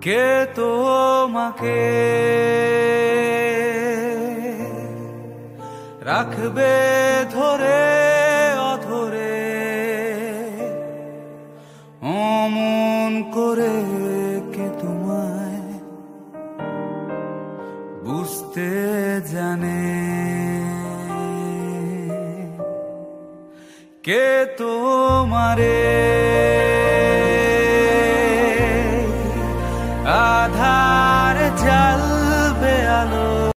কে তোমাকে রাখবে ধরে অধরে অমন করে কে তোমায় বুঝতে জানে? কে তোমারে আধার জ্বালবে আলো